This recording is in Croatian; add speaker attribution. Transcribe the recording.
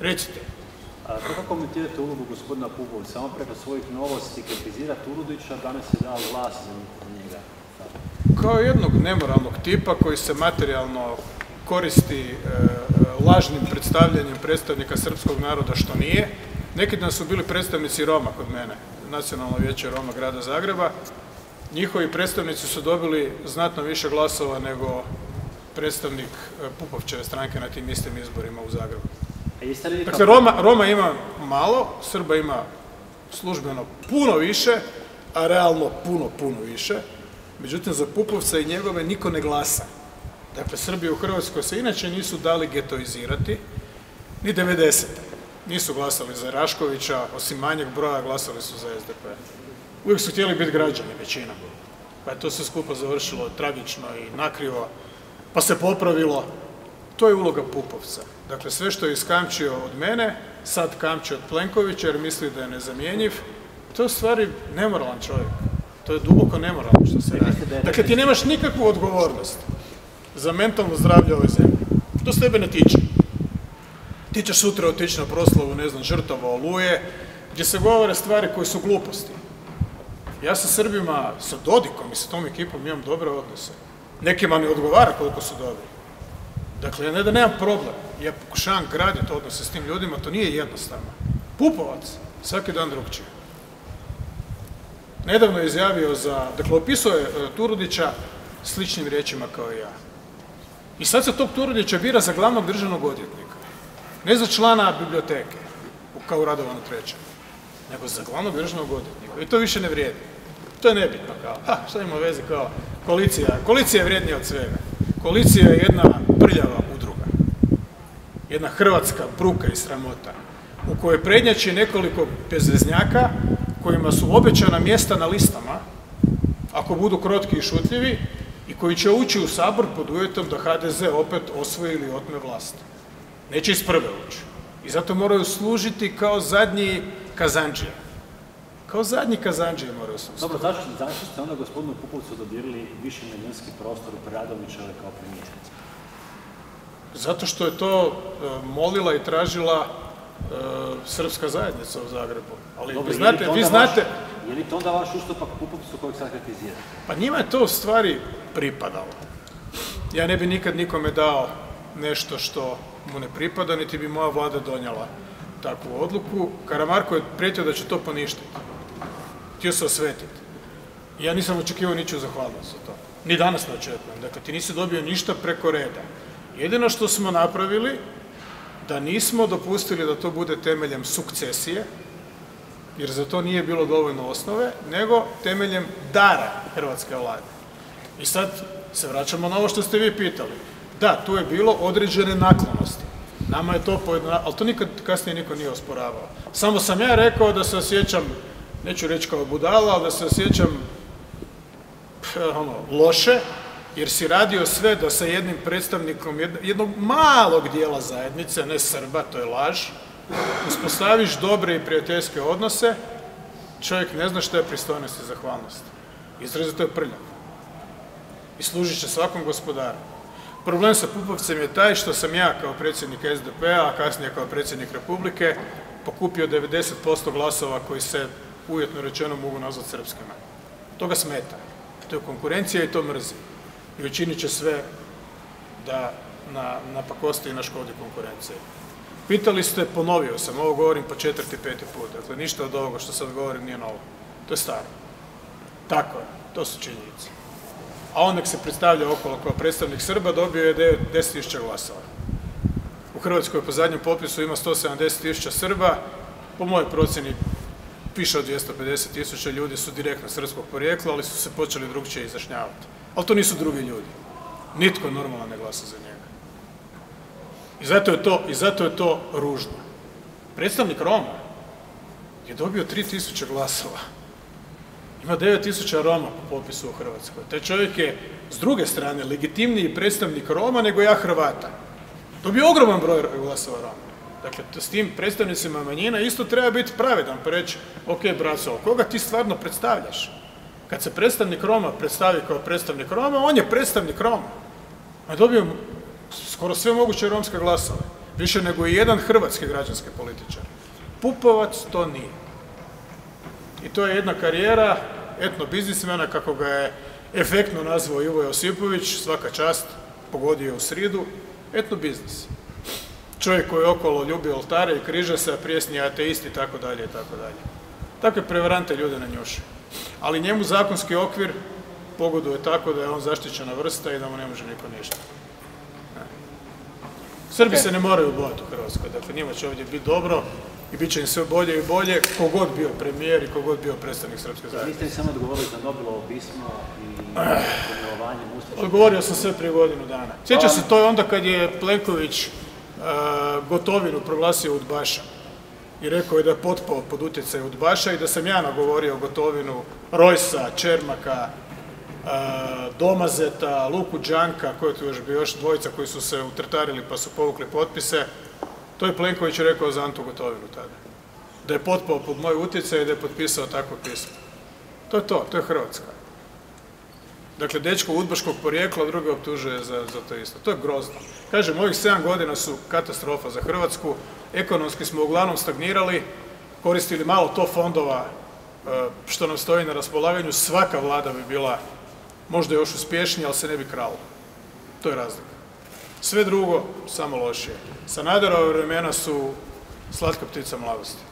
Speaker 1: Recite.
Speaker 2: A kako komentirate ulogu gospodina Pupovca? Samo preko svojih novosti kritizira Turudića, danas je dao glas za njega.
Speaker 1: Kao jednog nemoralnog tipa koji se materijalno koristi e, lažnim predstavljanjem predstavnika srpskog naroda što nije. Neki dan su bili predstavnici Roma kod mene, Nacionalno vijeće Roma grada Zagreba. Njihovi predstavnici su dobili znatno više glasova nego predstavnik e, Pupovčeve stranke na tim istim izborima u Zagrebu.
Speaker 2: A jeste li
Speaker 1: Dakle, Roma, Roma ima malo, Srba ima službeno puno više, a realno puno, puno više. Međutim, za Pupovca i njegove niko ne glasa. Dakle, Srbi u Hrvatskoj se inače nisu dali getoizirati, ni 90. Nisu glasali za Raškovića, osim manjeg broja glasali su za SDP. Uvijek su htjeli biti građani, većina. Pa je to sve skupa završilo tragično i nakrivo, pa se popravilo. To je uloga Pupovca. Dakle, sve što je iskamčio od mene, sad kamči od Plenkovića jer misli da je nezamjenjiv. To je u stvari nemoralan čovjek. To je duboko nemoralno što se radi. Dakle, ti nemaš nikakvu odgovornost za mentalno zdravlje ove zemlje. To se tebe ne tiče. Ti ćeš sutra otići na proslavu, ne znam, žrtava oluje, gdje se govore stvari koje su gluposti. Ja sa Srbima, sa Dodikom i sa tom ekipom imam dobre odnose. Nekima ne odgovara koliko su dobri. Dakle, ja ne da nemam problem, ja pokušavam graditi odnose s tim ljudima, to nije jednostavno. Pupovac, svaki dan drugčije. Nedavno je izjavio za, dakle, opisao je e, Turudića sličnim riječima kao i ja. I sad se tog Turudića bira za glavnog državnog odvjetnika. Ne za člana biblioteke, kao u Radovanu trećem, nego za glavnog državnog odvjetnika. I to više ne vrijedi. To je nebitno kao, ha, šta ima veze kao koalicija. Koalicija je vrijednija od svega. Koalicija je jedna prljava udruga. Jedna hrvatska bruka i sramota u kojoj prednjači nekoliko bezveznjaka kojima su obećana mjesta na listama ako budu krotki i šutljivi i koji će ući u sabor pod uvjetom da HDZ opet osvoji ili otme vlast. Neće iz prve ući. I zato moraju služiti kao zadnji kazanđije. Kao zadnji kazanđije moraju služiti.
Speaker 2: Dobro, zašto, zašto ste onda gospodinu Pupovcu dodijelili više milijunski prostor u Preradovićeve kao premijerica?
Speaker 1: Zato što je to e, molila i tražila e, srpska zajednica u Zagrebu. Ali
Speaker 2: Dobro,
Speaker 1: vi znate, vi znate,
Speaker 2: je li to onda vaš ustupak Pupovcu kojeg sad kritizirate?
Speaker 1: pa njima je to u stvari pripadalo. Ja ne bi nikad nikome dao nešto što mu ne pripada, niti bi moja vlada donijela takvu odluku. Karamarko je prijetio da će to poništiti. Htio se osvetiti. Ja nisam očekivao ničiju zahvalnost za to. Ni danas ne očekujem. Dakle, ti nisi dobio ništa preko reda. Jedino što smo napravili, da nismo dopustili da to bude temeljem sukcesije, jer za to nije bilo dovoljno osnove, nego temeljem dara hrvatske vlade. I sad se vraćamo na ovo što ste vi pitali. Da, tu je bilo određene naklonosti. Nama je to pojedno, ali to nikad kasnije niko nije osporavao. Samo sam ja rekao da se osjećam, neću reći kao budala, ali da se osjećam ono, loše, jer si radio sve da sa jednim predstavnikom jednog, malog dijela zajednice, ne Srba, to je laž, uspostaviš dobre i prijateljske odnose, čovjek ne zna što je pristojnost i zahvalnost. Izrazito je prljav. I služit će svakom gospodaru. Problem sa Pupovcem je taj što sam ja kao predsjednik SDP-a, a kasnije kao predsjednik Republike, pokupio 90% glasova koji se uvjetno rečeno mogu nazvati srpskima. To ga smeta. To je konkurencija i to mrzi. I učinit će sve da na, napakosti i naškodi konkurencije. Pitali ste, ponovio sam, ovo govorim po četvrti, peti put. Dakle, ništa od ovoga što sad govorim nije novo. To je staro. Tako je, to su činjenice. A on nek se predstavlja okolo kao predstavnik Srba, dobio je 10.000 glasova. U Hrvatskoj po zadnjem popisu ima 170.000 Srba, po mojoj procjeni više od 250.000 ljudi su direktno srpskog porijekla, ali su se počeli drugčije izjašnjavati. Ali to nisu drugi ljudi. Nitko normalan ne glasa za njega. I zato je to, i zato je to ružno. Predstavnik Roma je dobio 3000 glasova. Ima 9000 Roma po popisu u Hrvatskoj. Taj čovjek je, s druge strane, legitimniji predstavnik Roma nego ja Hrvata. Dobio ogroman broj glasova Roma. Dakle, s tim predstavnicima manjina isto treba biti pravedan, pa reći, ok, braco, koga ti stvarno predstavljaš? Kad se predstavnik Roma predstavi kao predstavnik Roma, on je predstavnik Roma. A dobio skoro sve moguće romske glasove. Više nego i jedan hrvatski građanski političar. Pupovac to nije. I to je jedna karijera etno biznismena kako ga je efektno nazvao Ivo Josipović, svaka čast, pogodio u sridu, etno biznis. Čovjek koji je okolo ljubi oltare i križe se, a prijesni ateist i tako dalje i tako dalje. Takve prevarante ljude na njuši. Ali njemu zakonski okvir pogoduje tako da je on zaštićena vrsta i da mu ne može niko ništa. Srbi se ne moraju bojati u Hrvatskoj, dakle njima će ovdje biti dobro i bit će im sve bolje i bolje, kogod bio premijer i kogod bio predstavnik Srpske zajednice.
Speaker 2: Niste samo odgovorili za Nobelovo pismo i Mustafa.
Speaker 1: Odgovorio sam sve prije godinu dana. Sjeća se, to je onda kad je Plenković Gotovinu proglasio udbaša i rekao je da je potpao pod utjecaj udbaša i da sam ja nagovorio Gotovinu, Rojsa, Čermaka, e, Domazeta, Luku Đanka, ko je tu još bio, još dvojica koji su se utrtarili pa su povukli potpise. To je Plenković rekao za Antu Gotovinu tada. Da je potpao pod moj utjecaj i da je potpisao takvo pismo. To je to, to je Hrvatska. Dakle, dečko udbaškog porijekla, druge optužuje za, za to isto. To je grozno. Kažem, ovih 7 godina su katastrofa za Hrvatsku. Ekonomski smo uglavnom stagnirali, koristili malo to fondova e, što nam stoji na raspolaganju. Svaka vlada bi bila možda još uspješnija, ali se ne bi kralo. To je razlika. Sve drugo, samo lošije. Sanaderove vremena su slatka ptica mladosti.